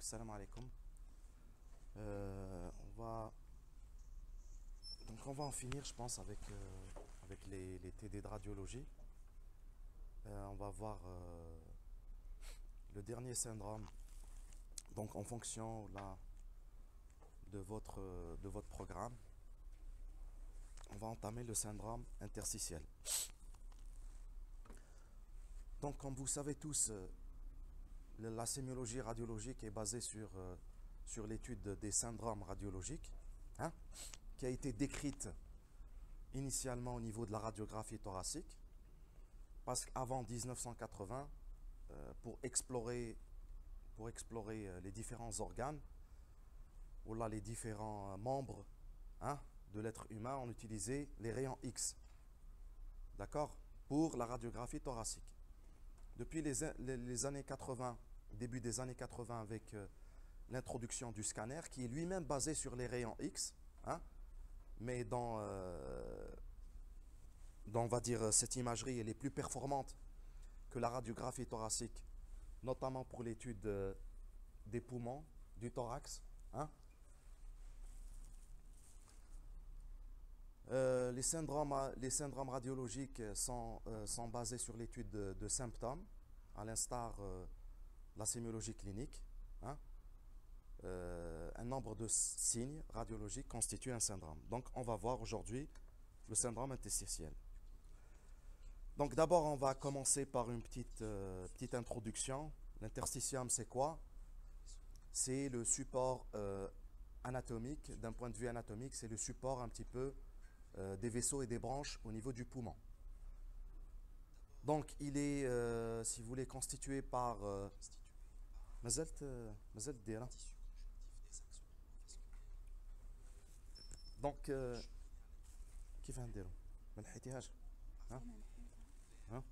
Salam alaikum. Euh, on va donc on va en finir, je pense, avec, euh, les, les TD de radiologie. Euh, on va voir le dernier syndrome. Donc en fonction de, votre, de votre programme, on va entamer le syndrome interstitiel. Donc comme vous savez tous, la sémiologie radiologique est basée sur, euh, sur l'étude des syndromes radiologiques, hein, qui a été décrite initialement au niveau de la radiographie thoracique, parce qu'avant 1980, euh, pour explorer, pour explorer euh, les différents organes, ou là les différents membres hein, de l'être humain, on utilisait les rayons X, d'accord, pour la radiographie thoracique. Depuis les- les années 80, début des années 80, avec euh, l'introduction du scanner, qui est lui-même basé sur les rayons X, hein, mais dans, euh, dans, va dire, cette imagerie, elle est plus performante que la radiographie thoracique, notamment pour l'étude euh, des poumons, du thorax. hein. Euh, les, syndromes, euh, les syndromes radiologiques sont, euh, sont basés sur l'étude de, symptômes, à l'instar euh, la sémiologie clinique. hein. Euh, un nombre de signes radiologiques constitue un syndrome. Donc, on va voir aujourd'hui le syndrome interstitiel. Donc, d'abord, on va commencer par une petite, euh, petite introduction. L'interstitium, c'est quoi? C'est le support euh, anatomique, d'un point de vue anatomique, c'est le support un petit peu des vaisseaux et des branches au niveau du poumon. Donc, il est, si vous voulez, constitué par. euh, ما زلت ما زلت دايرة. دونك آه، كيف غنديرو ما نحيتيهاش ها ها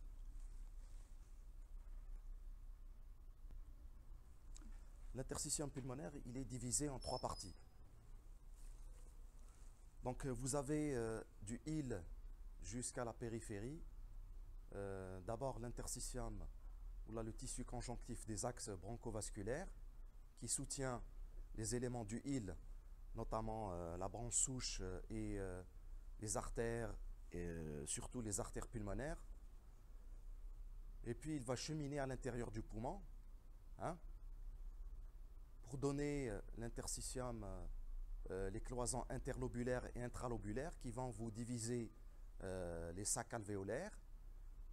L'interstitium pulmonaire, il est divisé en trois parties. Donc euh, vous avez euh, du île jusqu'à la périphérie. Euh, D'abord l'interstitium, le tissu conjonctif des axes bronchovasculaires, qui soutient les éléments du île, notamment euh, la branche souche euh, et euh, les artères, et surtout les artères pulmonaires. Et puis il va cheminer à l'intérieur du poumon, hein, pour donner l'interstitium, les cloisons interlobulaires et intralobulaires qui vont vous diviser les sacs alvéolaires.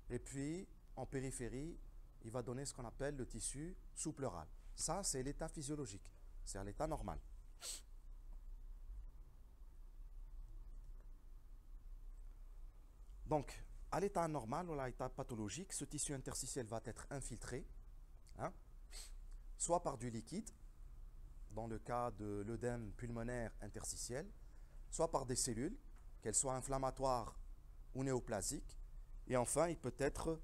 Et puis, en périphérie, il va donner ce qu'on appelle le tissu sous-pleural. Ça, c'est l'état physiologique. C'est à l'état normal. Donc, à l'état normal ou à l'état pathologique, ce tissu interstitiel va être infiltré, hein, soit par du liquide, dans le cas de l'œdème pulmonaire interstitiel, soit par des cellules, qu'elles soient inflammatoires ou néoplasiques, et enfin, il peut être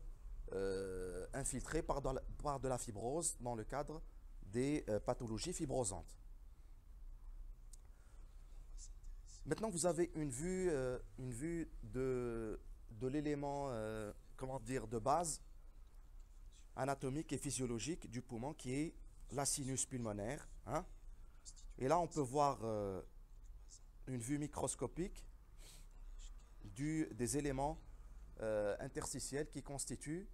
euh, infiltré par de, la, par de la fibrose dans le cadre des euh, pathologies fibrosantes. Maintenant, vous avez une vue, euh, une vue de, de l'élément, de base anatomique et physiologique du poumon qui est la sinus pulmonaire. hein. Et là, on peut voir une vue microscopique du, des éléments interstitiels qui constituent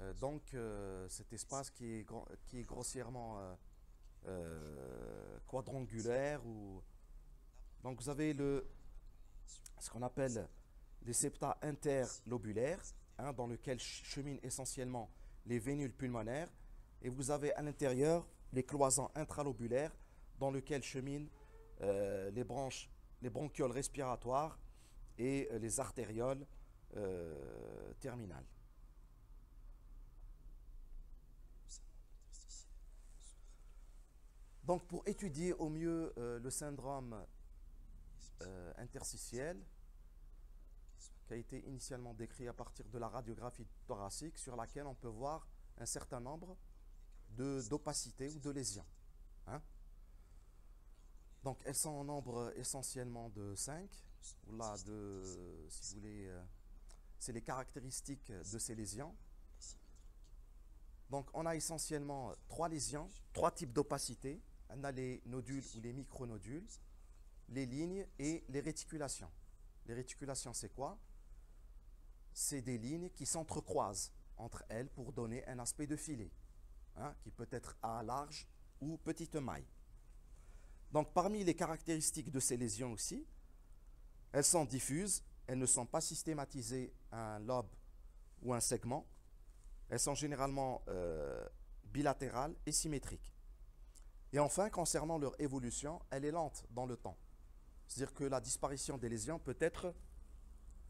euh, donc euh, cet espace qui est, grossièrement euh, quadrangulaire ou donc vous avez le ce qu'on appelle les septa interlobulaires hein, dans lequel ch- cheminent essentiellement les vénules pulmonaires et vous avez à l'intérieur les cloisons intralobulaires dans lesquelles cheminent les branches les bronchioles respiratoires et les artérioles terminales. Donc pour étudier au mieux euh, le syndrome euh, interstitiel, qui a été initialement décrit à partir de la radiographie thoracique, sur laquelle on peut voir un certain nombre d'opacités ou de lésions. hein. Donc elles sont en nombre essentiellement de 5, ou là de, si vous voulez, euh, c'est les caractéristiques de ces lésions. Donc, on a essentiellement trois lésions, trois types d'opacité. On a les nodules ou les micronodules, les lignes et les réticulations. Les réticulations, c'est quoi? C'est des lignes qui s'entrecroisent entre elles pour donner un aspect de filet, hein, qui peut être à large ou petite maille. Donc, parmi les caractéristiques de ces lésions aussi, elles sont diffuses, elles ne sont pas systématisées à un lobe ou un segment, elles sont généralement euh, bilatérales et symétriques. Et enfin, concernant leur évolution, elle est lente dans le temps. C'est-à-dire que la disparition des lésions peut être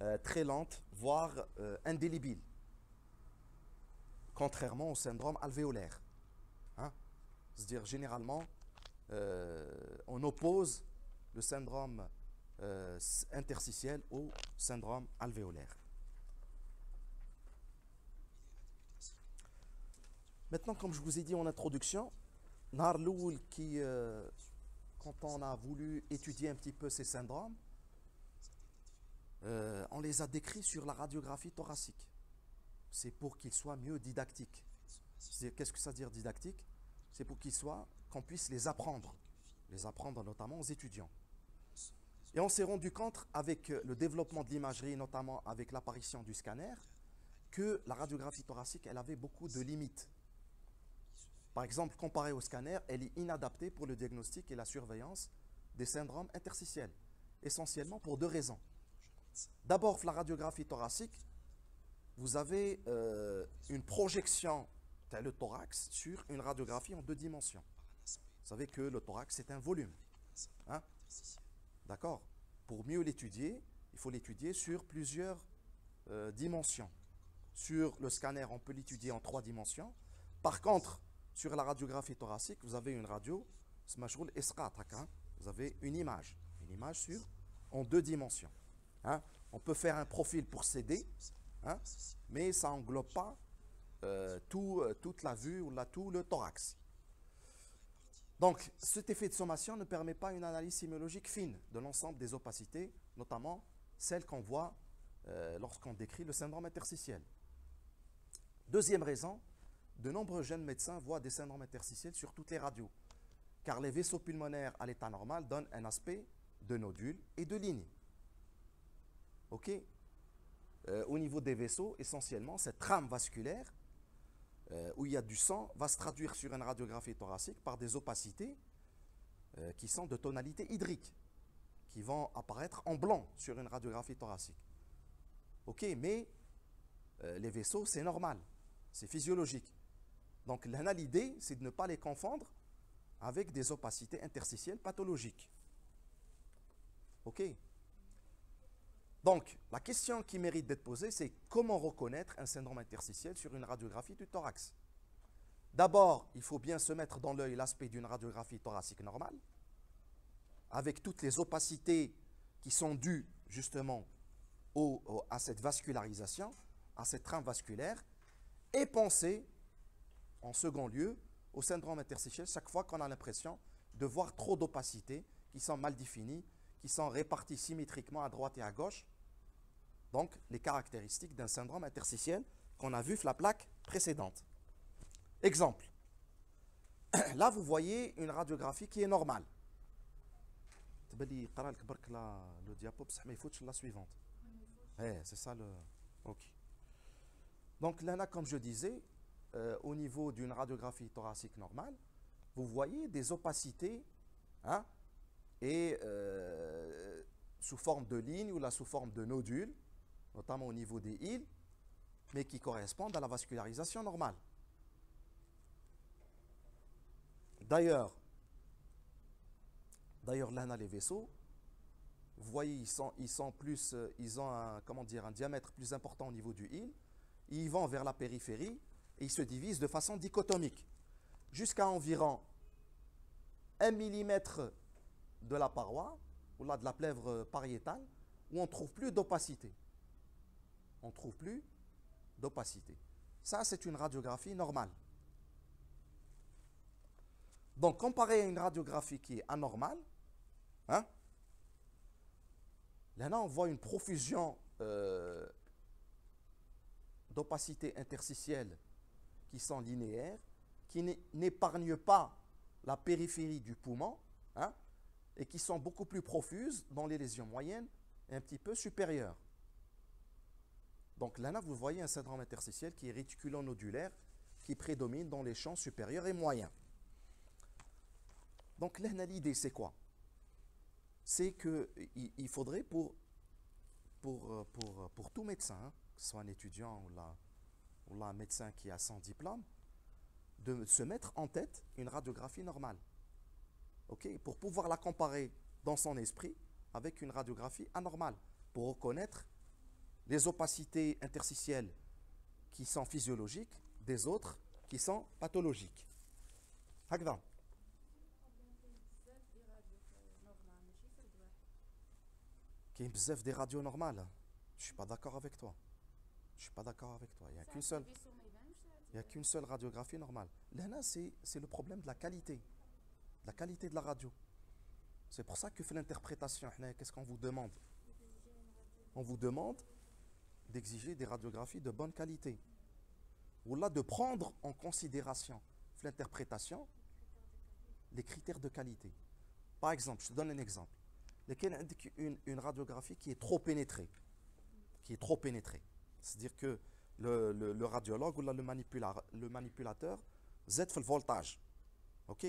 euh, très lente, voire euh, indélébile, contrairement au syndrome alvéolaire. Hein. C'est-à-dire généralement, on oppose le syndrome interstitiel au syndrome alvéolaire. Maintenant, comme je vous ai dit en introduction, Narloul, qui, euh, quand on a voulu étudier un petit peu ces syndromes, euh, on les a décrits sur la radiographie thoracique. C'est pour qu'ils soient mieux didactiques. Qu'est-ce que ça veut dire didactique? C'est pour qu'ils soient, qu'on puisse les apprendre. Les apprendre notamment aux étudiants. Et on s'est rendu compte avec le développement de l'imagerie, notamment avec l'apparition du scanner, que la radiographie thoracique, elle avait beaucoup de limites. Par exemple, comparée au scanner, elle est inadaptée pour le diagnostic et la surveillance des syndromes interstitiels, essentiellement pour deux raisons. D'abord, la radiographie thoracique, vous avez euh, une projection, le thorax, sur une radiographie en deux dimensions. Vous savez que le thorax, c'est un volume. Hein? D'accord Pour mieux l'étudier, il faut l'étudier sur plusieurs euh, dimensions. Sur le scanner, on peut l'étudier en trois dimensions. Par contre, sur la radiographie thoracique, vous avez une radio, hein. vous avez une image, une image sur, en deux dimensions. Hein. On peut faire un profil pour CD, hein, mais ça n'englobe pas euh, tout, euh, toute la vue ou tout le thorax. Donc, cet effet de sommation ne permet pas une analyse sémiologique fine de l'ensemble des opacités, notamment celles qu'on voit euh, lorsqu'on décrit le syndrome interstitiel. Deuxième raison, de nombreux jeunes médecins voient des syndromes interstitiels sur toutes les radios, car les vaisseaux pulmonaires à l'état normal donnent un aspect de nodules et de lignes. OK? Euh, Au niveau des vaisseaux, essentiellement, cette trame vasculaire, euh, où il y a du sang, va se traduire sur une radiographie thoracique par des opacités euh, qui sont de tonalité hydrique, qui vont apparaître en blanc sur une radiographie thoracique. OK? Mais les vaisseaux, c'est normal, c'est physiologique. Donc l'idée, c'est de ne pas les confondre avec des opacités interstitielles pathologiques. OK Donc, la question qui mérite d'être posée, c'est comment reconnaître un syndrome interstitiel sur une radiographie du thorax? D'abord, il faut bien se mettre dans l'œil l'aspect d'une radiographie thoracique normale, avec toutes les opacités qui sont dues justement à cette vascularisation, à cette trame vasculaire, et penser en second lieu, au syndrome interstitiel, chaque fois qu'on a l'impression de voir trop d'opacité, qui sont mal définies, qui sont réparties symétriquement à droite et à gauche. Donc, les caractéristiques d'un syndrome interstitiel qu'on a vu sur la plaque précédente. Exemple. Là, vous voyez une radiographie qui est normale. le diapo mais il faut la suivante. C'est ça le... Ok. Donc là, comme je disais, euh, au niveau d'une radiographie thoracique normale, vous voyez des opacités, hein, et euh, sous forme de lignes ou là sous forme de nodules, notamment au niveau des îles, mais qui correspondent à la vascularisation normale. D'ailleurs, d'ailleurs là, on a les vaisseaux. Vous voyez, ils, sont, plus, euh, ils ont un, comment dire, un diamètre plus important au niveau du île. Ils vont vers la périphérie et ils se divisent de façon dichotomique, jusqu'à environ 1 mm de la paroi, ou là de la plèvre pariétale, où on ne trouve plus d'opacité. On ne trouve plus d'opacité. Ça, c'est une radiographie normale. Donc, comparé à une radiographie qui est anormale, hein, là, on voit une profusion euh, d'opacité interstitielle qui sont linéaires, qui n'épargnent pas la périphérie du poumon, hein, et qui sont beaucoup plus profuses dans les lésions moyennes et un petit peu supérieures. Donc là, vous voyez un syndrome interstitiel qui est réticulo-nodulaire, qui prédomine dans les champs supérieurs et moyens. Donc là, l'idée, c'est quoi? C'est qu'il il faudrait pour, pour, pour, pour tout médecin, hein, que ce soit un étudiant ou, là, ou là, un médecin qui a son diplôme, de se mettre en tête une radiographie normale. ok pour pouvoir la comparer dans son esprit avec une radiographie anormale, pour reconnaître les opacités interstitielles qui sont physiologiques des autres qui sont pathologiques. هكذا كاين بزاف des radios normales. Je suis pas d'accord avec toi. je suis pas d'accord avec toi. Il n'y a qu'une seule il y a qu'une seule radiographie normale. C'est c'est le problème de la qualité. La qualité de la radio. C'est pour ça que fait l'interprétation, qu'est-ce qu'on vous demande? On vous demande d'exiger des radiographies de bonne qualité. Ou là, de prendre en considération l'interprétation les critères de qualité. Par exemple, je te donne un exemple. Une, une radiographie qui est trop pénétrée. Qui est trop pénétrée. C'est-à-dire que le, radiologue ou le, manipulateur, le manipulateur Z fait le voltage. OK?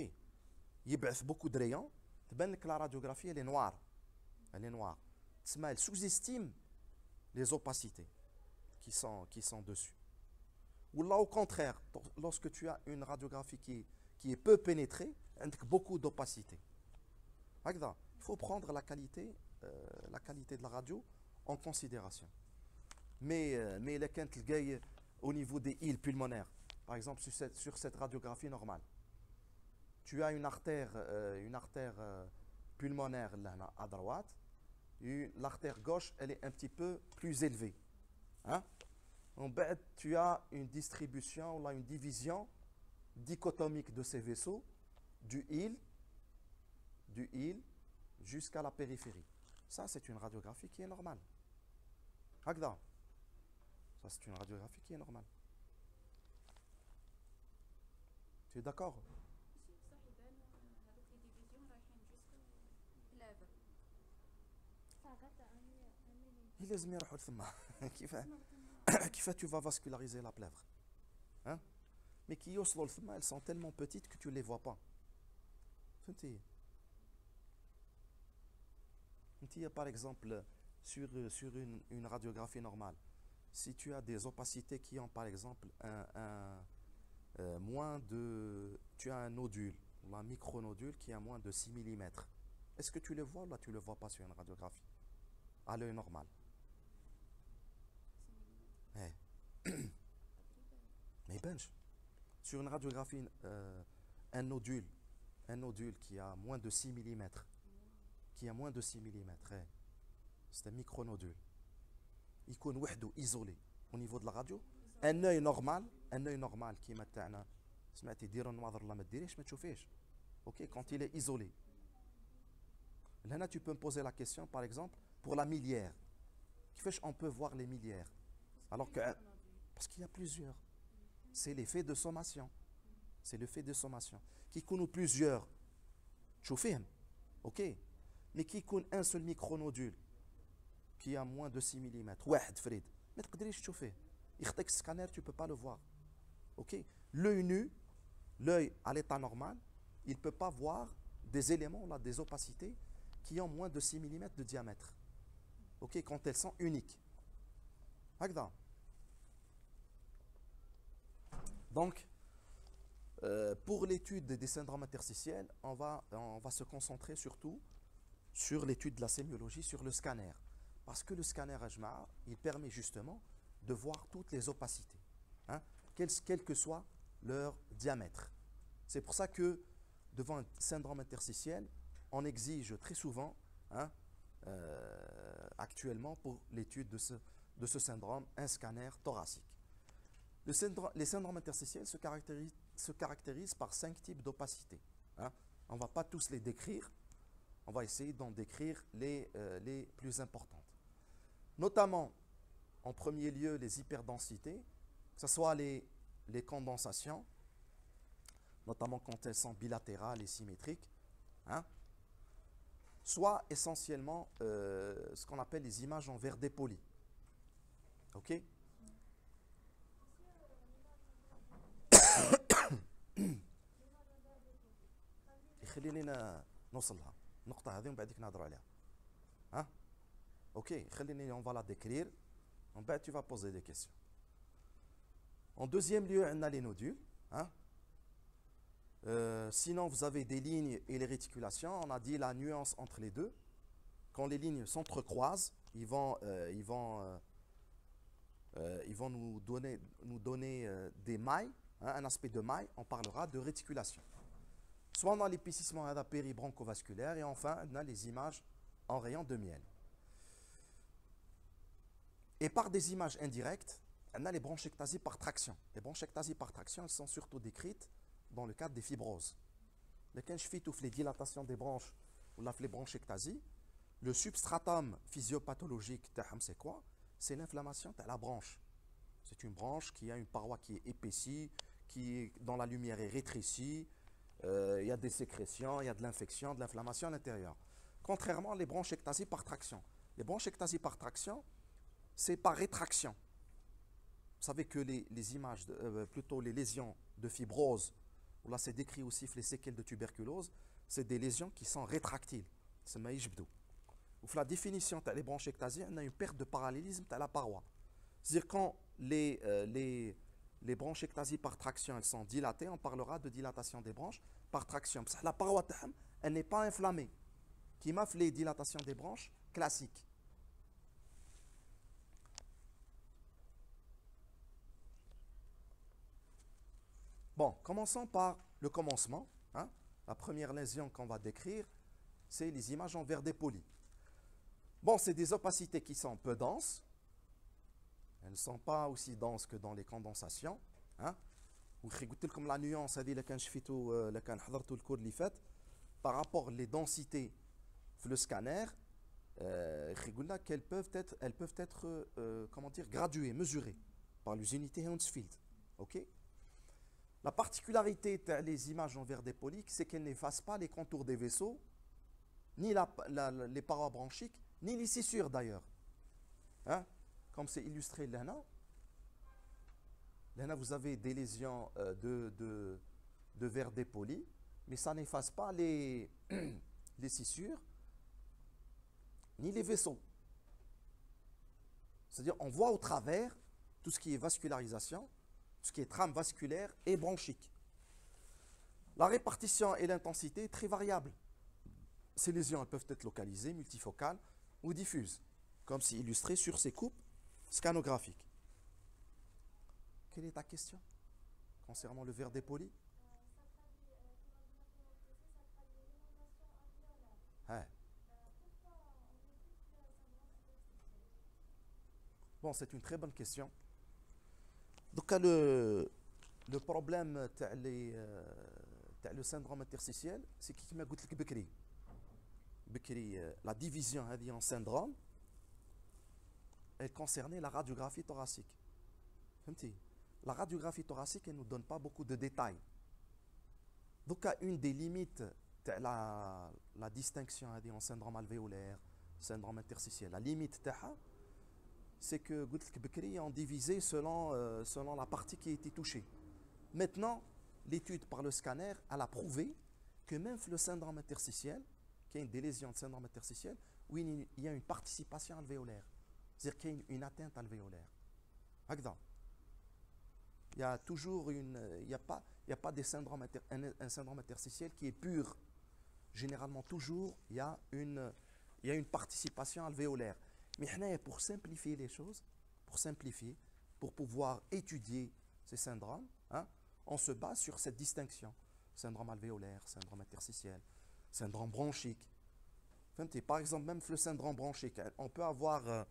Il a beaucoup de rayons. que la radiographie elle est noire. Elle est noire. Elle sous-estime les opacités qui sont, qui sont dessus. Ou là, au contraire, lorsque tu as une radiographie qui, qui est peu pénétrée, avec beaucoup d'opacité. Il faut prendre la qualité, euh, la qualité de la radio en considération. Mais, euh, mais les au niveau des îles pulmonaires, par exemple sur cette, radiographie normale, tu as une artère, euh, artère pulmonaire à droite, l'artère gauche, elle est un petit peu plus élevée. Hein? En tu as une distribution, une division dichotomique de ces vaisseaux du île jusqu'à la périphérie. Ça, c'est une radiographie qui est normale. C'est une radiographie qui est normale. Tu es d'accord? Qui fait que tu vas vasculariser la plèvre hein? mais qui elles sont tellement petites que tu ne les vois pas par exemple sur, sur une, une radiographie normale si tu as des opacités qui ont par exemple un, un euh, moins de tu as un nodule un micronodule qui a moins de 6 mm est-ce que tu le vois là tu le vois pas sur une radiographie? À l'œil normal. Mais bench, sur une radiographie, euh, un nodule, un nodule qui a moins de 6 mm, qui a moins de 6 mm, c'est un micronodule. Il est isolé au niveau de la radio. Un œil normal, un œil normal qui متاعنا سمعتي ديروا النواظر الله ما ديريش ما تشوفيش. OK, quand il est isolé. Là, tu peux me poser la question, par exemple, pour la millière. On peut voir les millières. Alors que parce qu'il y a plusieurs. C'est l'effet de sommation. C'est l'effet de sommation. Qui connaît plusieurs. fais OK Mais qui connaît un seul micronodule qui a moins de 6 mm, Fred, mais tu scanner, tu ne peux pas le voir. L'œil nu, l'œil à l'état normal, il ne peut pas voir des éléments, là, des opacités qui ont moins de 6 mm de diamètre. Okay? Quand elles sont uniques. Donc, euh, pour l'étude des syndromes interstitiels, on va, on va se concentrer surtout sur l'étude de la sémiologie, sur le scanner. Parce que le scanner HMA, il permet justement de voir toutes les opacités, hein, quel, que soit leur diamètre. C'est pour ça que devant un syndrome interstitiel, on exige très souvent, hein, euh, actuellement, pour l'étude de ce, syndrome, un scanner thoracique les syndromes interstitiels se caractérisent, par cinq types d'opacité. Hein. On ne va pas tous les décrire, on va essayer d'en décrire les, euh, plus importantes Notamment, en premier lieu, les hyperdensités, que ce soit les, les condensations, notamment quand elles sont bilatérales et symétriques, hein, soit essentiellement euh, ce qu'on appelle les images en verre dépoli. OK خلينا نوصلها النقطة هذه ومن بعد نهضروا عليها ها Ok, on va la décrire. En bas, tu vas poser des questions. En deuxième lieu, on a les nodules. Hein. Euh, sinon, vous avez des lignes et les réticulations. On a dit la nuance entre les deux. Quand les lignes s'entrecroisent, ils vont, euh, ils vont, euh, ils vont nous donner, nous donner des mailles, hein, un aspect de maille. On parlera de réticulation. Soit on a l'épaississement péribroncovasculaire et enfin, on a les images en rayon de miel. Et par des images indirectes, on a les bronchectasies par traction. Les bronchectasies par traction, elles sont surtout décrites dans le cadre des fibroses. Quand je fais les dilatations des branches ou la bronchectasie, le substratum physiopathologique, c'est quoi? C'est l'inflammation de la branche. C'est une branche qui a une paroi qui est épaissie, qui, dans la lumière, est rétrécie, euh, il y a des sécrétions, il y a de l'infection, de l'inflammation à l'intérieur. Contrairement les bronchectasies par traction. Les bronchectasies par traction, c'est par rétraction. Vous savez que les, images, euh, plutôt les lésions de fibrose, là c'est décrit aussi les séquelles de tuberculose, c'est des lésions qui sont rétractiles. C'est la définition des bronchectasies, on a une perte de parallélisme de la paroi. C'est-à-dire quand les, euh, les, les bronchectasies par traction, elles sont dilatées, on parlera de dilatation des branches par traction. La paroi, elle n'est pas inflammée. Qui m'a fait les dilatations des branches? Classiques. Bon, commençons par le commencement. Hein. La première lésion qu'on va décrire, c'est les images en vert dépoli. Bon, c'est des opacités qui sont peu denses. Elles ne sont pas aussi denses que dans les condensations. Hein. comme la nuance, par rapport les densités le scanner, euh, qu'elles peuvent être, elles peuvent être euh, euh, comment dire, graduées, mesurées par les unités Hounsfield la particularité des images en verre dépoli c'est qu'elles n'effacent pas les contours des vaisseaux ni les parois bronchiques ni les scissures d'ailleurs. Hein? Comme c'est illustré là, là vous avez des lésions euh, de, de, verre dépoli, mais ça n'efface pas les, les ni les vaisseaux. C'est-à-dire, on voit au travers tout ce qui est vascularisation, ce qui est trame vasculaire et bronchique. La répartition et l'intensité est très variable. Ces lésions peuvent être localisées, multifocales ou diffuses, comme c'est illustré sur ces coupes scanographique. Quelle est ta question concernant le verre dépoli? Hein? Bon, c'est une très bonne question. Le syndrome interstitiel, c'est qui m'a dit Bekri. Bekri, euh, la division en syndrome, elle concernait la radiographie thoracique. La radiographie thoracique, ne nous donne pas beaucoup de détails. Donc, une des limites de la, la distinction en syndrome alvéolaire, syndrome interstitiel, la limite c'est que Bekri ont divisé selon, euh, selon la partie qui a été touchée. Maintenant, l'étude par le scanner, elle a prouvé que même le syndrome interstitiel, qui est une des lésions de syndrome interstitiel, où il y a une participation alvéolaire. C'est-à-dire qu'il y a une, atteinte alvéolaire. Il y a toujours une. Il n'y a pas, a pas un, syndrome interstitiel qui est pur. Généralement, toujours, il y a une, il y a une participation alvéolaire. Mais pour simplifier les choses, pour simplifier, pour pouvoir étudier ces syndromes, hein, on se base sur cette distinction. Syndrome alvéolaire, syndrome interstitiel, syndrome bronchique. Par exemple, même le syndrome bronchique, on peut avoir euh,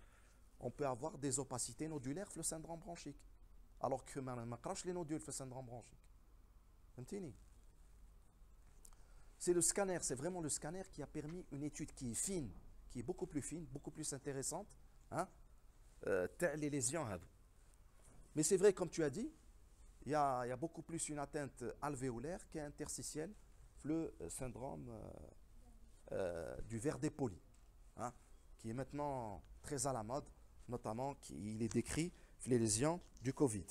on peut avoir des opacités nodulaires le syndrome bronchique. Alors que ma crache les nodules le syndrome bronchique. C'est le scanner, c'est vraiment le scanner qui a permis une étude qui est fine, qui est beaucoup plus fine, beaucoup plus intéressante, hein, euh, les lésions. Mais c'est vrai, comme tu as dit, il y a, beaucoup plus une atteinte alvéolaire qu'interstitielle, le syndrome du verre dépoli, hein, qui est maintenant très à la mode, notamment qui, il est décrit les lésions du Covid,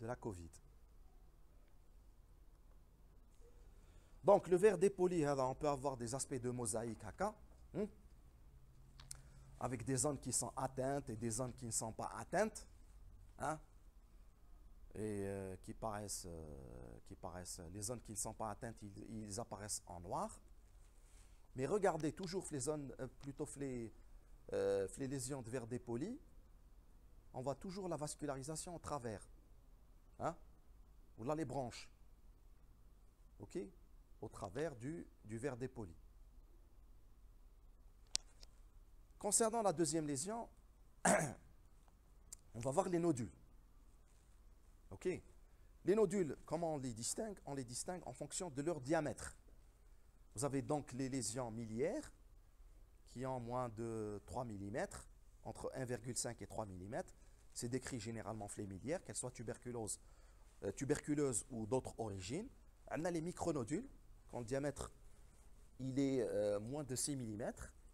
de la Covid. Donc le verre dépoli, hein, on peut avoir des aspects de mosaïque à hein, avec des zones qui sont atteintes et des zones qui ne sont pas atteintes, hein, et euh, qui, paraissent, euh, qui paraissent, les zones qui ne sont pas atteintes, ils, apparaissent en noir. Mais regardez toujours les zones, euh, plutôt les, les lésions de verre dépoli, on voit toujours la vascularisation au travers. Hein? Ou là, les branches. OK Au travers du, du verre dépoli. Concernant la deuxième lésion, on va voir les nodules. OK? Les nodules, comment on les distingue? On les distingue en fonction de leur diamètre. Vous avez donc les lésions miliaires qui ont moins de 3 mm, entre 1,5 et 3 mm, c'est décrit généralement flémilière, qu'elle soit tuberculose, euh, tuberculeuse ou d'autres origines. On a les micronodules, quand le diamètre il est euh, moins de 6 mm.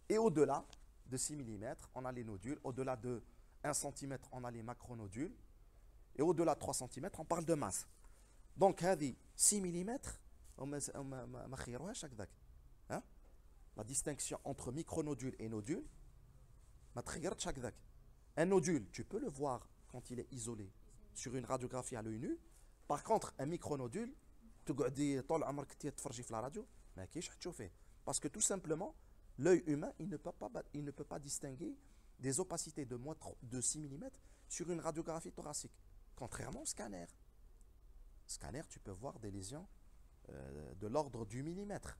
Et au-delà de 6 mm, on a les nodules. Au-delà de 1 cm, on a les macronodules. Et au-delà de 3 cm, on parle de masse. Donc, 6 mm, la distinction entre micronodules et nodules, un nodule, tu peux le voir quand il est isolé sur une radiographie à l'œil nu. Par contre, un micronodule, tu la radio, parce que tout simplement, l'œil humain, il ne, peut pas, distinguer des opacités de moins de 6 mm sur une radiographie thoracique, contrairement au scanner. Scanner, tu peux voir des lésions euh, de l'ordre du millimètre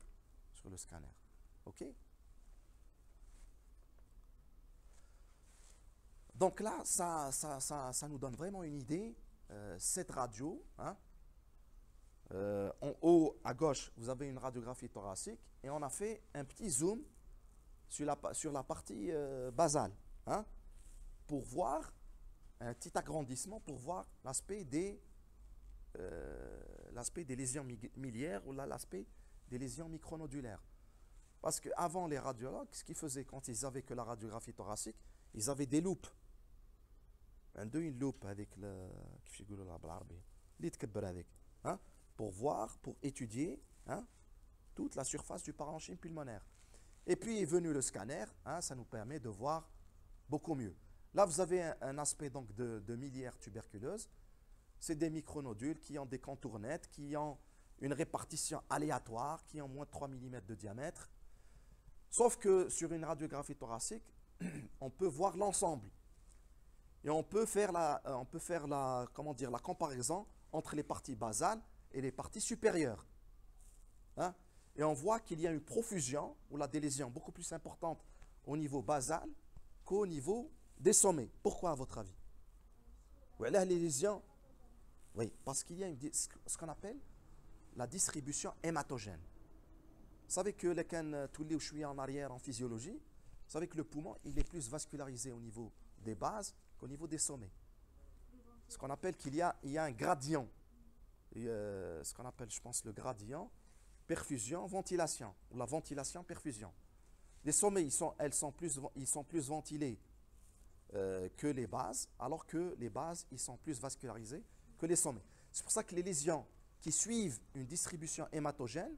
sur le scanner. OK? Donc là, ça, ça, nous donne vraiment une idée. Euh, cette radio, hein, euh, en haut à gauche, vous avez une radiographie thoracique et on a fait un petit zoom sur la, sur la partie euh, basale hein, pour voir un petit agrandissement pour voir l'aspect des, l'aspect des lésions miliaires ou l'aspect des lésions micronodulaires. Parce qu'avant les radiologues, ce qu'ils faisaient quand ils avaient que la radiographie thoracique, ils avaient des loupes عنده une loupe avec le كيف يقولوا بالعربي اللي تكبر هذيك hein pour voir pour étudier hein toute la surface du parenchyme pulmonaire et puis est venu le scanner hein, ça nous permet de voir beaucoup mieux là vous avez un, aspect donc de, de miliaire tuberculeuse c'est des micronodules qui ont des contours nets qui ont une répartition aléatoire qui ont moins de 3 mm de diamètre sauf que sur une radiographie thoracique on peut voir l'ensemble et on peut faire la, euh, on peut faire la, comment dire, la comparaison entre les parties basales et les parties supérieures. Hein? Et on voit qu'il y a une profusion ou la délésion beaucoup plus importante au niveau basal qu'au niveau des sommets. Pourquoi à votre avis? Les lésions, oui, parce qu'il y a ce qu'on appelle la distribution hématogène. Vous savez que les cannes, tous les suis en arrière en physiologie, vous savez que le poumon, il est plus vascularisé au niveau des bases au niveau des sommets. Ce qu'on appelle qu'il y a, il y a un gradient. Euh, ce qu'on appelle, je pense, le gradient perfusion-ventilation, ou la ventilation-perfusion. Les sommets, ils sont, plus, ventilés euh, que les bases, alors que les bases, ils sont plus vascularisés que les sommets. C'est pour ça que les lésions qui suivent une distribution hématogène,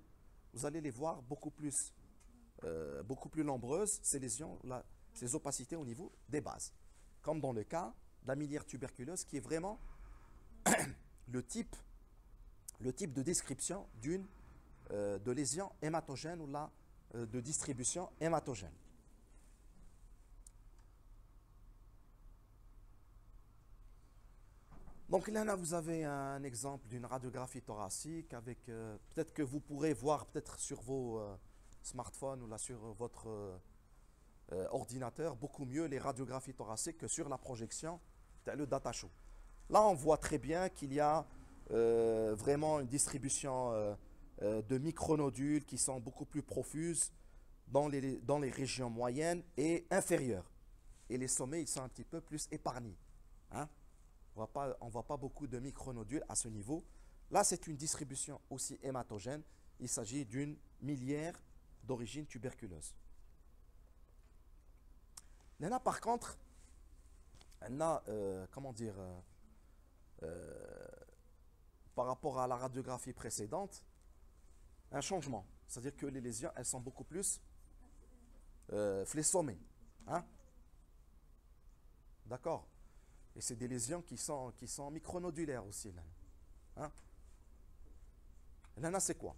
vous allez les voir beaucoup plus, euh, beaucoup plus nombreuses, ces lésions, ces opacités au niveau des bases comme dans le cas de la miliaire tuberculeuse, qui est vraiment le type de description d'une euh, de lésion hématogène ou la, euh, de distribution hématogène. Donc là, vous avez un exemple d'une radiographie thoracique avec, euh, peut-être que vous pourrez voir peut-être sur vos smartphones ou là sur votre ordinateur beaucoup mieux les radiographies thoraciques que sur la projection, le data show. Là, on voit très bien qu'il y a vraiment une distribution de micronodules qui sont beaucoup plus profuses dans les, régions moyennes et inférieures. Et les sommets, ils sont un petit peu plus épargnés. Hein. On ne voit pas beaucoup de micronodules à ce niveau. Là, c'est une distribution aussi hématogène. Il s'agit d'une millière d'origine tuberculeuse. Là, par contre, euh, comment dire, euh, euh, par rapport à la radiographie précédente, un changement. C'est-à-dire que les lésions, elles sont beaucoup plus euh, Hein? D'accord Et c'est des lésions qui sont, qui sont micronodulaires aussi. Là. Hein? Là, c'est quoi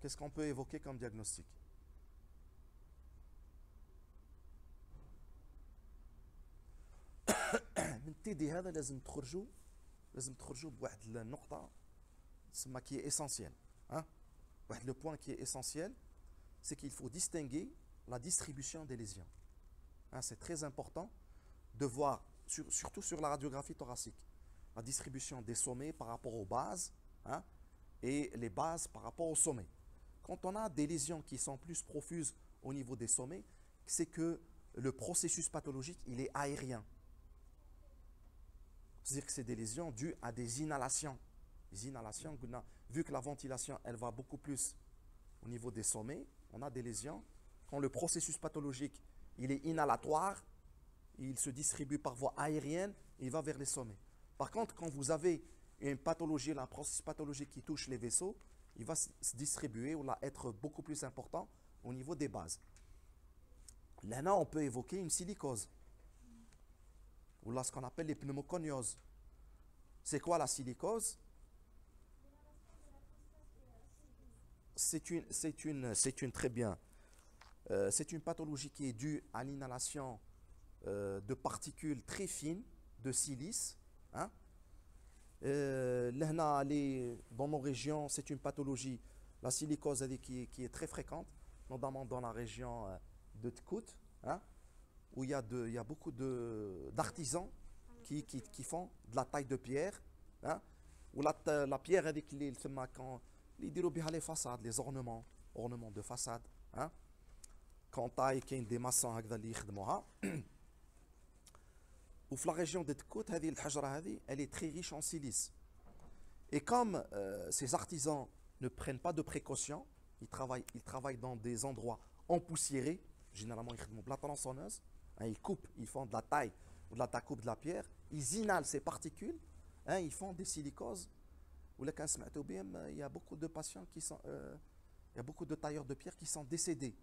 Qu'est-ce qu'on peut évoquer comme diagnostic من التيدي هذا لازم تخرجوا لازم تخرجوا بواحد النقطه تسمى كي اسونسيال ها le point qui est essentiel, c'est qu'il faut distinguer la distribution des lésions. Hein, c'est très important de voir, surtout sur la radiographie thoracique, la distribution des sommets par rapport aux bases hein, et les bases par rapport aux sommets. Quand on a des lésions qui sont plus profuses au niveau des sommets, c'est que le processus pathologique, il est aérien. C'est-à-dire que c'est des lésions dues à des inhalations. Les inhalations, mm vu que la ventilation, elle va beaucoup plus au niveau des sommets, on a des lésions quand le processus pathologique il est inhalatoire, il se distribue par voie aérienne et il va vers les sommets. Par contre, quand vous avez une pathologie, un processus pathologique qui touche les vaisseaux, il va se distribuer ou là, être beaucoup plus important au niveau des bases. Là, on peut évoquer une silicose, ou là ce qu'on appelle les pneumoconioses. C'est quoi la silicose? C'est une, c'est une, c'est une très bien. Euh, c'est une pathologie qui est due à l'inhalation euh, de particules très fines de silice. Hein. Euh, dans nos régions, c'est une pathologie, la silicose qui, qui, est très fréquente, notamment dans la région de Tkout, hein, où il y, a y a beaucoup d'artisans qui, qui, qui, font de la taille de pierre, hein, où la, la pierre avec les, les façades, les ornements, ornements de façade. Hein, كونطاي كاين دي ماسون هكذا اللي يخدموها وفي لا ريجيون دي تكوت هذه الحجره هذه elle est très riche en silice et comme euh, ces artisans ne prennent pas de précautions ils travaillent ils travaillent dans des endroits empoussiérés généralement ils يخدموا بلا tronçonneuse hein, ils coupent ils font de la taille ou de la coupe de la pierre ils inhalent ces particules hein, ils font des silicoses ولا كان سمعتوا بهم il y a beaucoup de patients qui sont euh, il y a beaucoup de tailleurs de pierre qui sont décédés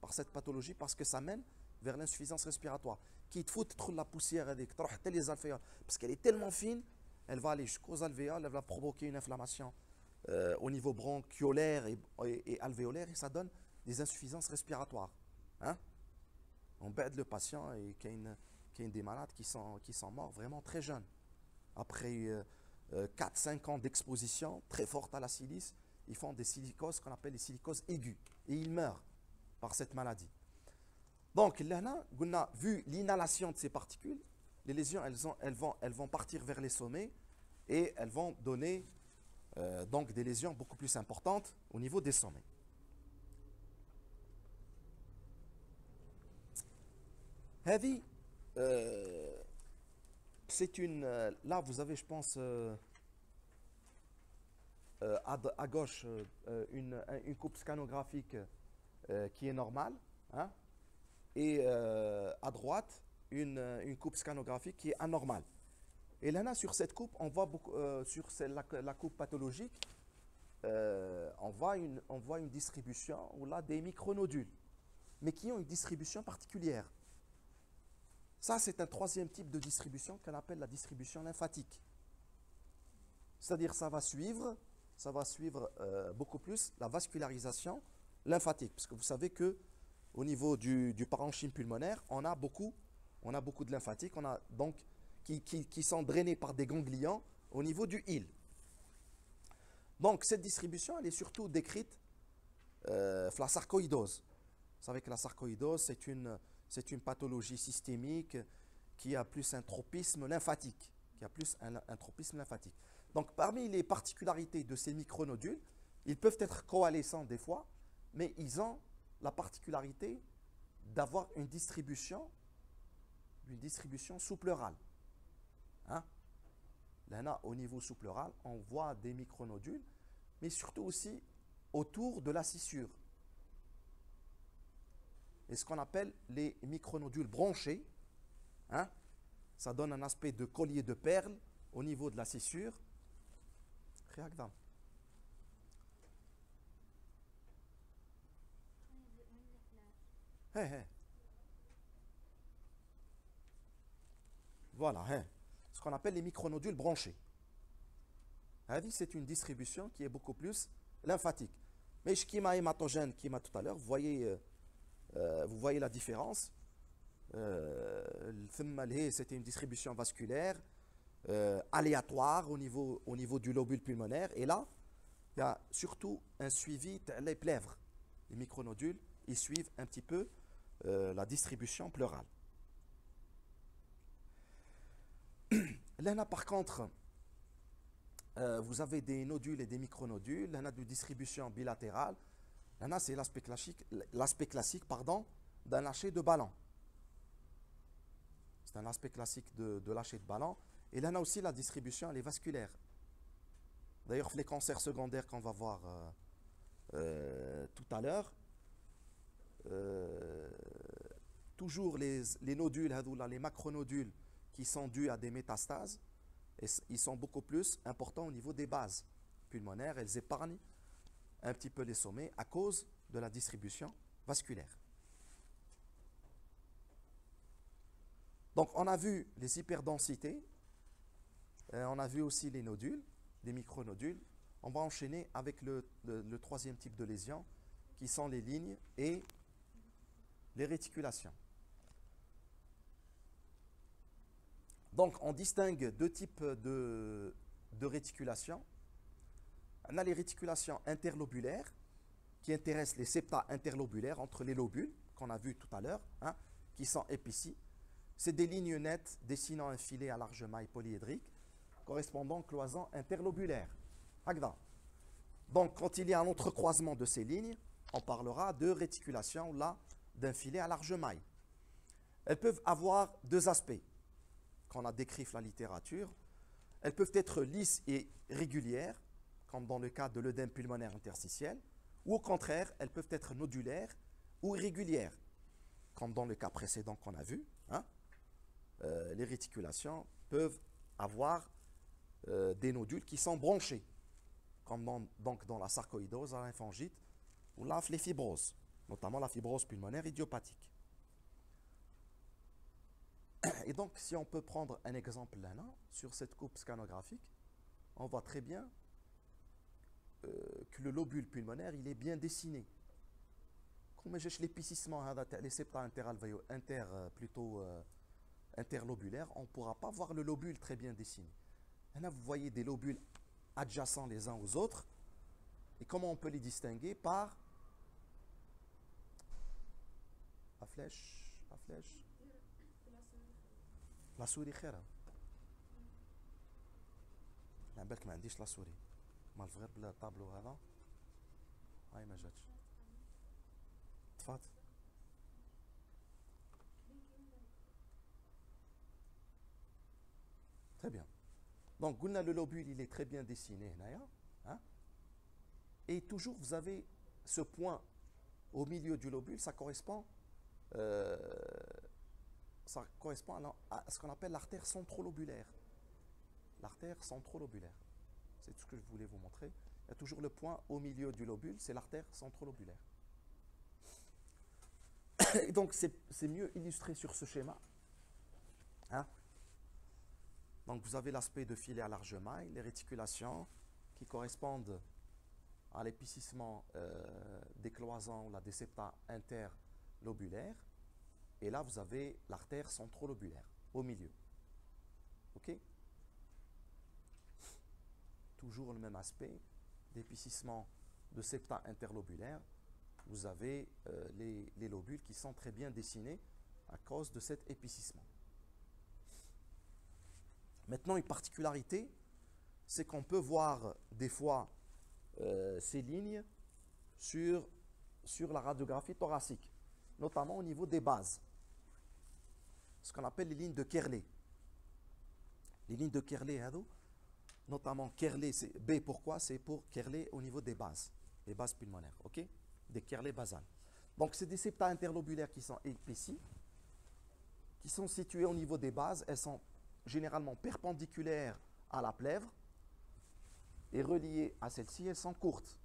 par cette pathologie parce que ça mène vers l'insuffisance respiratoire. Qui te fout trop la poussière avec les alvéoles parce qu'elle est tellement fine, elle va aller jusqu'aux alvéoles, elle va provoquer une inflammation euh, au niveau bronchiolaire et, alvéolaire et ça donne des insuffisances respiratoires. Hein? On bête le patient et qu'il y, a une des malades qui sont, qui sont morts vraiment très jeunes. Après 4-5 euh, euh, ans d'exposition très forte à la silice, ils font des silicoses qu'on appelle des silicoses aiguës et ils meurent par cette maladie. Donc là, vu l'inhalation de ces particules, les lésions, elles, ont, elles, vont, elles vont partir vers les sommets et elles vont donner euh, donc des lésions beaucoup plus importantes au niveau des sommets. Euh, c'est une. Euh, là, vous avez, je pense, à, gauche une, coupe scanographique euh, qui est normale, hein, et euh, à droite, une, coupe scanographique qui est anormale. Et là, sur cette coupe, on voit beaucoup, euh, sur la, coupe pathologique, on, voit une, on voit une distribution où là des micronodules, mais qui ont une distribution particulière. Ça, c'est un troisième type de distribution qu'on appelle la distribution lymphatique. C'est-à-dire, ça va suivre, ça va suivre beaucoup plus la vascularisation lymphatique. Parce que vous savez que au niveau du, parenchyme pulmonaire, on a beaucoup, de lymphatique, on a donc qui, sont drainés par des ganglions au niveau du île. Donc cette distribution, elle est surtout décrite euh, la sarcoïdose. Vous savez que la sarcoïdose, c'est une, c'est une pathologie systémique qui a plus un tropisme lymphatique, qui a plus un, tropisme lymphatique. Donc parmi les particularités de ces micronodules, ils peuvent être coalescents des fois, mais ils ont la particularité d'avoir une distribution, une sous-pleurale. Hein? Là, au niveau sous-pleural, on voit des micronodules, mais surtout aussi autour de la scissure. Et ce qu'on appelle les micronodules branchés, hein, ça donne un aspect de collier de perles au niveau de la scissure. Voilà, hein. ce qu'on appelle les micronodules branchés. C'est une distribution qui est beaucoup plus lymphatique. Mais schéma hématogène qui m'a tout à l'heure, vous voyez, euh, vous voyez la différence? Euh, c'était une distribution vasculaire aléatoire au niveau, au niveau du lobule pulmonaire. Et là, il y a surtout un suivi, les plèvres, les micronodules, ils suivent un petit peu la distribution pleurale. Là, par contre, euh, vous avez des nodules et des micronodules. Là, de distribution bilatérale. C'est l'aspect classique, l'aspect classique pardon, d'un lâcher de ballon. C'est un aspect classique de, lâcher de ballon. Et là, aussi la distribution, elle est vasculaire. D'ailleurs, les cancers secondaires qu'on va voir euh, euh, tout à l'heure, toujours les, les nodules, les macronodules qui sont dus à des métastases, ils sont beaucoup plus importants au niveau des bases pulmonaires. Elles épargnent un petit peu les sommets à cause de la distribution vasculaire. Donc on a vu les hyperdensités, euh, on a vu aussi les nodules, les micronodules. On va enchaîner avec le, troisième type de lésion, qui sont les lignes et les réticulations. Donc, on distingue deux types de, réticulation. On a les réticulations interlobulaires, qui intéressent les septa interlobulaires entre les lobules, qu'on a vu tout à l'heure, hein, qui sont épiciés. C'est des lignes nettes dessinant un filet à large maille polyédrique, correspondant aux cloisons interlobulaires. Donc, quand il y a un entrecroisement de ces lignes, on parlera de réticulation, là, d'un filet à large maille. Elles peuvent avoir deux aspects qu'on a décrit la littérature, elles peuvent être lisses et régulières, comme dans le cas de l'œdème pulmonaire interstitiel, ou au contraire, elles peuvent être nodulaires ou irrégulières, comme dans le cas précédent qu'on a vu. Hein. Euh, les réticulations peuvent avoir euh, des nodules qui sont branchés, comme dans, donc dans la sarcoïdose, la lymphangite ou la, les fibroses, notamment la fibrose pulmonaire idiopathique. Et donc, si on peut prendre un exemple là, sur cette coupe scanographique, on voit très bien euh, que le lobule pulmonaire, il est bien dessiné. Comme j'ai l'épaississement, hein, les septa interalvéo, inter, euh, plutôt euh, interlobulaire, on ne pourra pas voir le lobule très bien dessiné. Là, vous voyez des lobules adjacents les uns aux autres. Et comment on peut les distinguer Par la flèche, la flèche, la souris. La souris. مال غير بلا طابلو هذا هاي ما جاتش طفات Très bien. Donc, le lobule, il est très bien dessiné. Hein? Et toujours, vous avez ce point au milieu du lobule, ça correspond euh, ça correspond à, ce qu'on appelle l'artère centrolobulaire. L'artère centrolobulaire. C'est tout ce que je voulais vous montrer. Il y a toujours le point au milieu du lobule, c'est l'artère centrolobulaire. Et donc, c'est mieux illustré sur ce schéma. Hein. Donc, vous avez l'aspect de filet à large maille, les réticulations qui correspondent à l'épicissement euh, des cloisons, la décepta interlobulaire. Et là, vous avez l'artère centrolobulaire au milieu. OK? Toujours le même aspect d'épicissement de septa interlobulaire. Vous avez euh, les, les, lobules qui sont très bien dessinés à cause de cet épicissement. Maintenant, une particularité, c'est qu'on peut voir des fois euh, ces lignes sur, la radiographie thoracique, notamment au niveau des bases ce qu'on appelle les lignes de Kerley. Les lignes de Kerley, notamment Kerlé, c'est B pourquoi? C'est pour Kerlé au niveau des bases, les bases pulmonaires, ok? Des Kerlé basales. Donc c'est des septa interlobulaires qui sont épaissies, qui sont situées au niveau des bases, elles sont généralement perpendiculaires à la plèvre et reliées à celle-ci, elles sont courtes,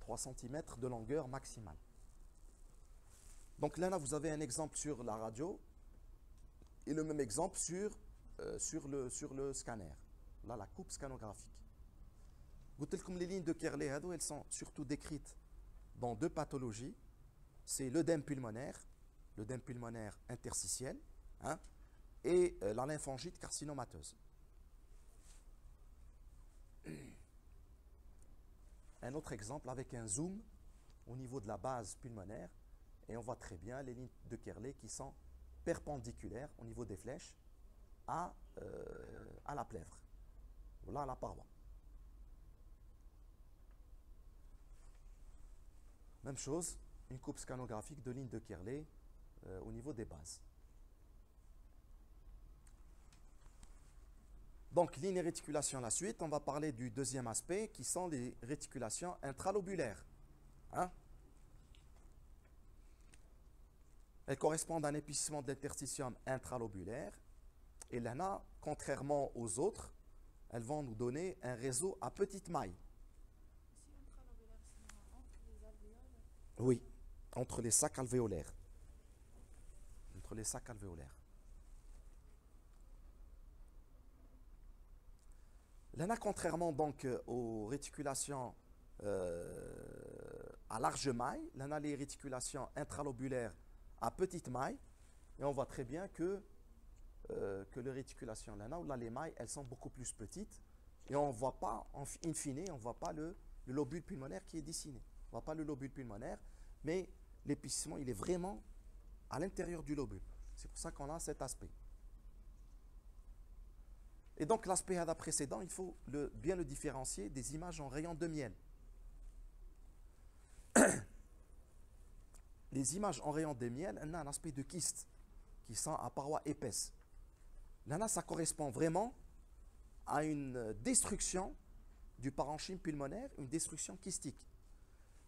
3 cm de longueur maximale. Donc là, vous avez un exemple sur la radio et le même exemple sur, euh, le scanner. Là, la coupe scanographique. Comme les lignes de Kerley, elles sont surtout décrites dans deux pathologies. C'est l'œdème pulmonaire, l'œdème pulmonaire interstitiel, hein, et euh, la lymphangite carcinomateuse. Un autre exemple avec un zoom au niveau de la base pulmonaire, et on voit très bien les lignes de Kerley qui sont perpendiculaires au niveau des flèches à, euh, à la plèvre. Là, la paroi. Même chose, une coupe scanographique de lignes de Kerley euh, au niveau des bases. Donc, ligne et réticulation, la suite, on va parler du deuxième aspect qui sont les réticulations intralobulaires. Hein? Elles correspondent à un épaississement de l'interstitium intralobulaire. Et là, contrairement aux autres, elles vont nous donner un réseau à petite maille. Oui, entre les sacs alvéolaires. Entre les sacs alvéolaires. Là, contrairement donc aux réticulations euh, à large maille, là, a les réticulations intralobulaires à petite maille. Et on voit très bien que, euh, que les réticulations là, là, les mailles, elles sont beaucoup plus petites. Et on ne voit pas, in fine, on ne voit pas le, lobule pulmonaire qui est dessiné. On ne voit pas le lobule pulmonaire, mais l'épaississement, il est vraiment à l'intérieur du lobule. C'est pour ça qu'on a cet aspect. Et donc l'aspect précédent, il faut le, bien le différencier des images en rayon de miel. les images en rayon de miel, elles ont un aspect de kyste qui sont à parois épaisses. Là, ça correspond vraiment à une destruction du parenchyme pulmonaire, une destruction kystique.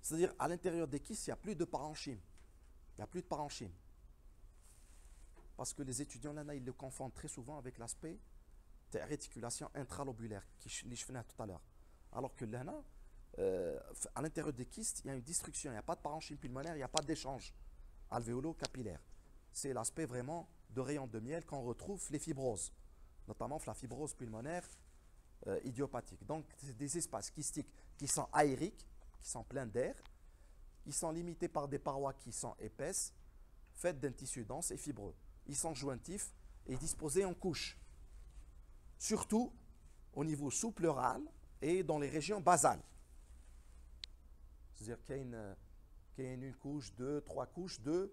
C'est-à-dire, à, l'intérieur des kystes, il n'y a plus de parenchyme. Il n'y a plus de parenchyme. Parce que les étudiants, là, ils le confondent très souvent avec l'aspect de réticulation intralobulaire, qui je l'ai tout à l'heure. Alors que là, euh, à l'intérieur des kystes, il y a une destruction, il n'y a pas de parenchyme pulmonaire, il n'y a pas d'échange alvéolo-capillaire. C'est l'aspect vraiment de rayon de miel qu'on retrouve les fibroses, notamment la fibrose pulmonaire euh, idiopathique. Donc, c'est des espaces kystiques qui sont aériques, qui sont pleins d'air, qui sont limités par des parois qui sont épaisses, faites d'un tissu dense et fibreux. Ils sont jointifs et disposés en couches, surtout au niveau sous-pleural et dans les régions basales. C'est-à-dire qu'il y, a une, couche, deux, trois couches de,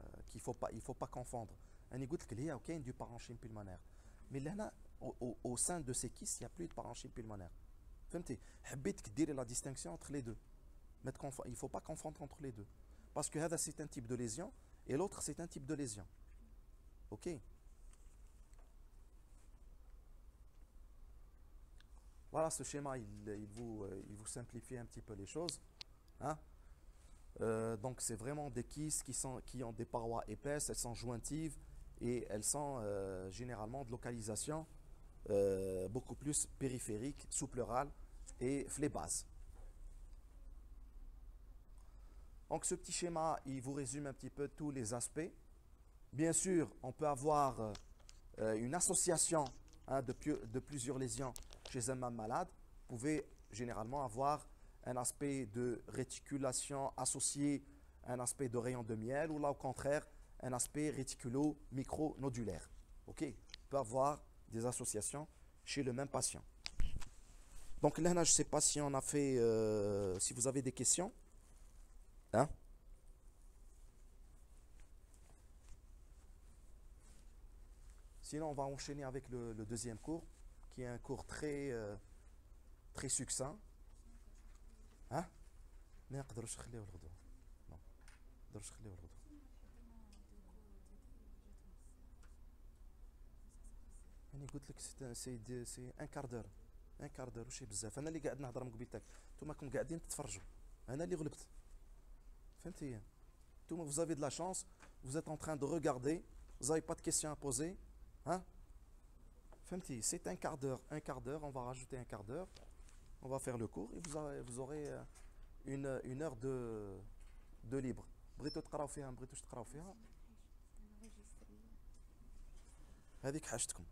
qu'il ne faut, pas, faut pas confondre. Un égout qu'il y a du parenchyme pulmonaire. Mais là, au, sein de ces kystes, il n'y a plus de parenchyme pulmonaire. Faites dire la distinction entre les deux. Il ne faut pas confondre entre les deux. Parce que c'est un type de lésion et l'autre c'est un type de lésion. Ok? Voilà ce schéma, il, vous, euh, il vous simplifie un petit peu les choses. Hein? Euh, donc c'est vraiment des kystes qui, ont des parois épaisses, elles sont jointives et elles sont euh, généralement de localisation euh, beaucoup plus périphérique, sous-pleurale et phlébase. Donc ce petit schéma, il vous résume un petit peu tous les aspects. Bien sûr, on peut avoir une association hein, de, de, plusieurs lésions chez un même malade. Vous pouvez généralement avoir un aspect de réticulation associé à un aspect de rayon de miel ou là au contraire un aspect réticulo-micronodulaire. Ok, peut avoir des associations chez le même patient. Donc là, je ne sais pas si on a fait, euh, si vous avez des questions. Hein? Sinon, on va enchaîner avec le, le deuxième cours, qui est un cours très, euh, très succinct. Hein ما يقدروش يخليوه الغدوة ما يقدروش يخليوه الغدوة يعني قلت لك سي سي سي ان كار دور ان كار دور وشي بزاف انا اللي قاعد نهضر من قبيلتك نتوما راكم قاعدين تتفرجوا انا اللي غلبت فهمتي نتوما vous avez de la chance vous êtes en train de regarder vous n'avez pas de questions à poser hein فهمتي c'est un quart d'heure un quart d'heure on va rajouter un quart d'heure on va faire le cours et vous aurez, vous aurez euh, une, une heure de, de libre بغيتوا تقراو فيها ما بغيتوش تقراو فيها هذيك حاجتكم